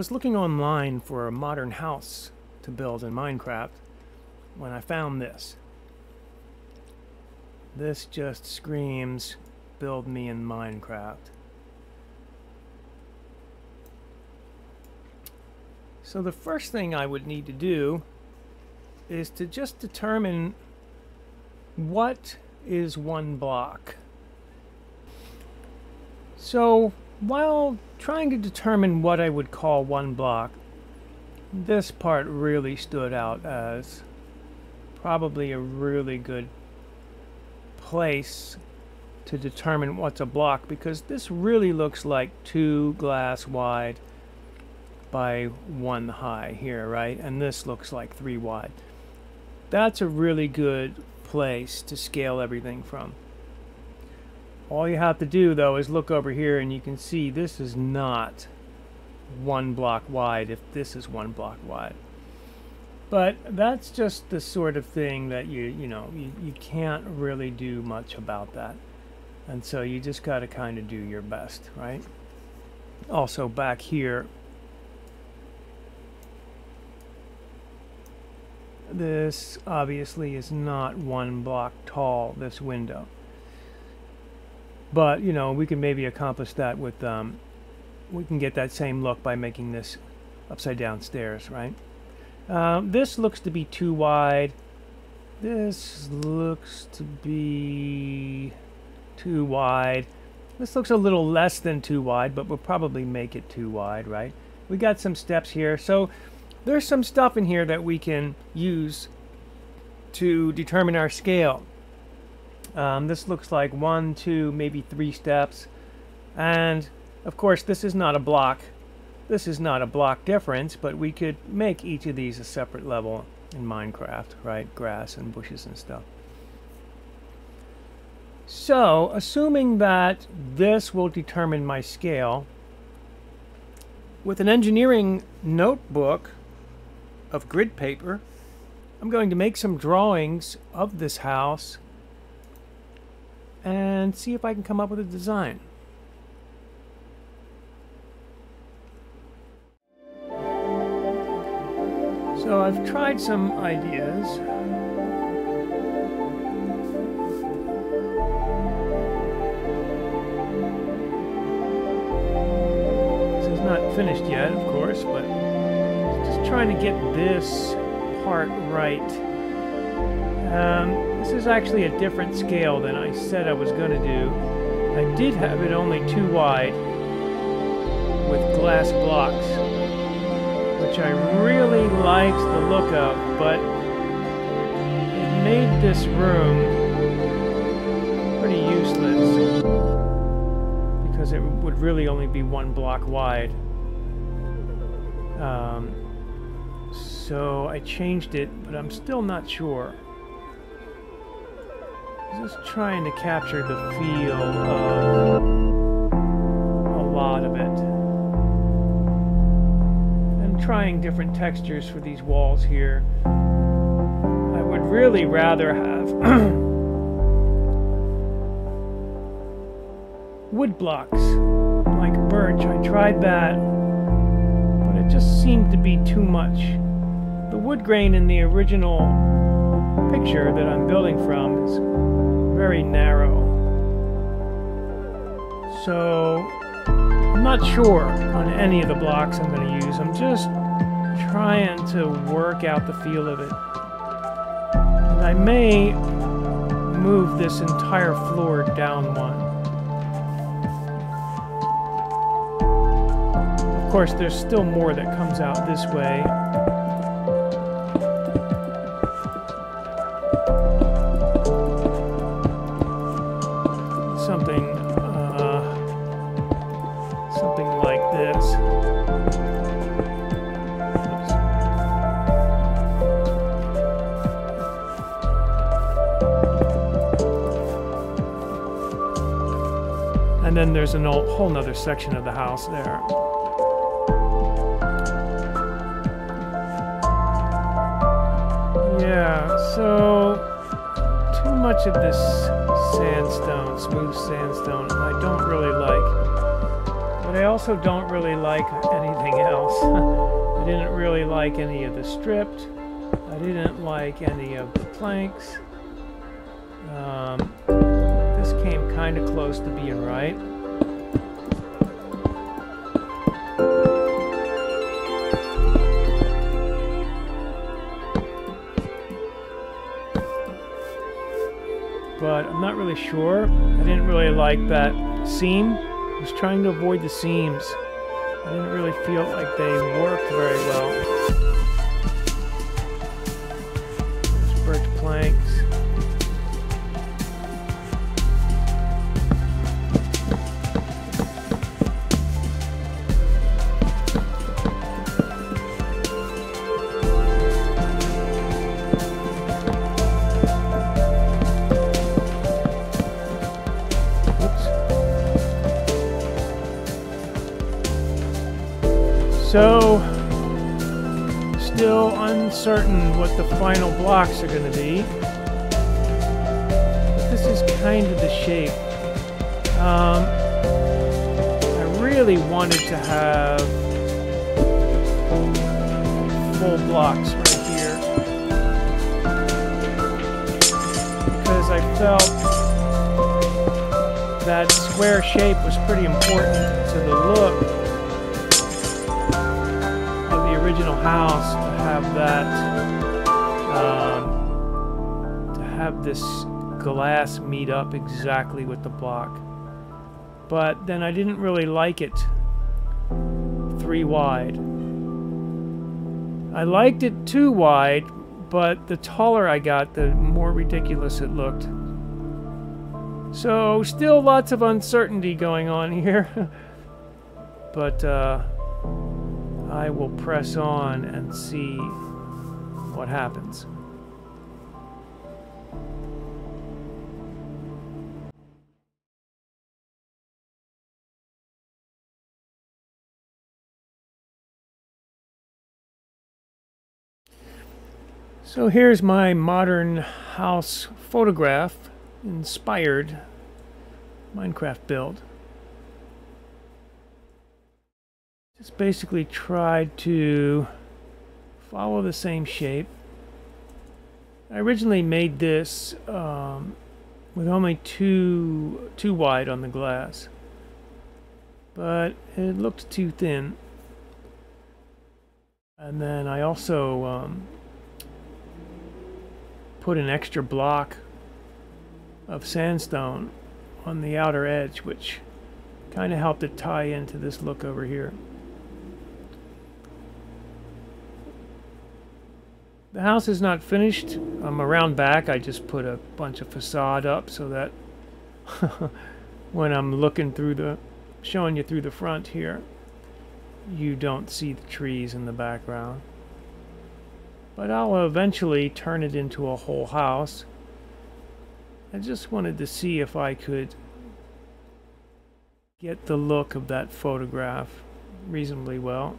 was looking online for a modern house to build in Minecraft when I found this. This just screams build me in Minecraft. So the first thing I would need to do is to just determine what is one block. So while trying to determine what I would call one block, this part really stood out as probably a really good place to determine what's a block because this really looks like two glass wide by one high here, right? And this looks like three wide. That's a really good place to scale everything from. All you have to do though is look over here and you can see this is not one block wide if this is one block wide. But that's just the sort of thing that you, you know, you, you can't really do much about that. And so you just got to kind of do your best, right? Also back here, this obviously is not one block tall, this window. But, you know, we can maybe accomplish that with, um, we can get that same look by making this upside down stairs, right? Um, this looks to be two wide. This looks to be two wide. This looks a little less than two wide, but we'll probably make it two wide, right? We got some steps here. So there's some stuff in here that we can use to determine our scale. Um, this looks like one, two, maybe three steps. And of course, this is not a block. This is not a block difference, but we could make each of these a separate level in Minecraft, right? Grass and bushes and stuff. So, assuming that this will determine my scale, with an engineering notebook of grid paper, I'm going to make some drawings of this house and see if I can come up with a design. So I've tried some ideas. This is not finished yet, of course, but just trying to get this part right. Um, this is actually a different scale than I said I was going to do. I did have it only two wide with glass blocks, which I really liked the look of, but it made this room pretty useless because it would really only be one block wide. Um, so I changed it, but I'm still not sure. Just trying to capture the feel of a lot of it. I'm trying different textures for these walls here. I would really rather have wood blocks like birch. I tried that, but it just seemed to be too much. The wood grain in the original picture that I'm building from is very narrow. So I'm not sure on any of the blocks I'm going to use. I'm just trying to work out the feel of it. And I may move this entire floor down one. Of course, there's still more that comes out this way. Then there's a whole nother section of the house there. Yeah, so too much of this sandstone, smooth sandstone, I don't really like. But I also don't really like anything else. I didn't really like any of the stripped. I didn't like any of the planks. Um, this came kind of close to being right. But I'm not really sure. I didn't really like that seam. I was trying to avoid the seams. I didn't really feel like they worked very well. So, still uncertain what the final blocks are going to be. But this is kind of the shape. Um, I really wanted to have full blocks right here. Because I felt that square shape was pretty important to the look original house to have that, um, to have this glass meet up exactly with the block. But then I didn't really like it three wide. I liked it two wide, but the taller I got, the more ridiculous it looked. So, still lots of uncertainty going on here. but, uh, I will press on and see what happens. So here's my modern house photograph inspired Minecraft build. Just basically tried to follow the same shape. I originally made this um, with only two, two wide on the glass, but it looked too thin. And then I also um, put an extra block of sandstone on the outer edge, which kind of helped it tie into this look over here. The house is not finished. I'm around back I just put a bunch of facade up so that when I'm looking through the, showing you through the front here, you don't see the trees in the background. But I'll eventually turn it into a whole house. I just wanted to see if I could get the look of that photograph reasonably well.